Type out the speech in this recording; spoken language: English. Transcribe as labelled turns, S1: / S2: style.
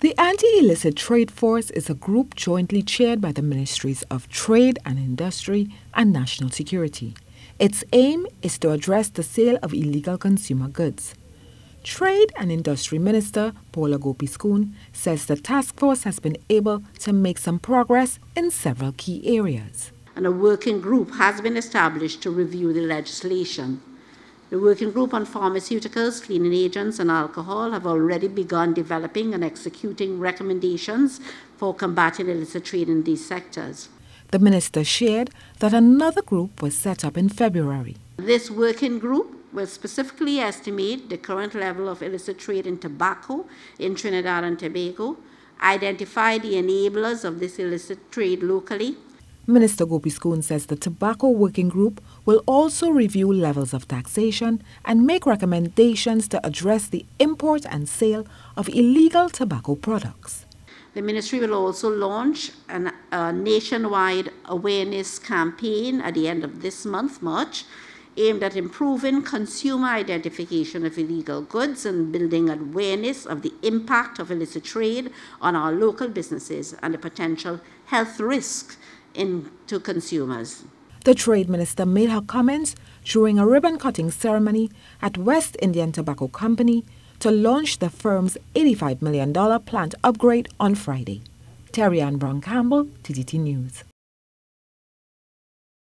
S1: The Anti-Illicit Trade Force is a group jointly chaired by the Ministries of Trade and Industry and National Security. Its aim is to address the sale of illegal consumer goods. Trade and Industry Minister Paula Gopee-Scoon says the task force has been able to make some progress in several key areas.
S2: And a working group has been established to review the legislation. The Working Group on Pharmaceuticals, Cleaning Agents, and Alcohol have already begun developing and executing recommendations for combating illicit trade in these sectors.
S1: The minister shared that another group was set up in February.
S2: This working group will specifically estimate the current level of illicit trade in tobacco in Trinidad and Tobago, identify the enablers of this illicit trade locally,
S1: Minister Gopee-Scoon says the Tobacco Working Group will also review levels of taxation and make recommendations to address the import and sale of illegal tobacco products.
S2: The ministry will also launch an, a nationwide awareness campaign at the end of this month, March, aimed at improving consumer identification of illegal goods and building awareness of the impact of illicit trade on our local businesses and the potential health risks into consumers.
S1: The Trade Minister made her comments during a ribbon cutting ceremony at West Indian Tobacco Company to launch the firm's $85 million plant upgrade on Friday. Terry-Ann Browne-Campbell, TTT News.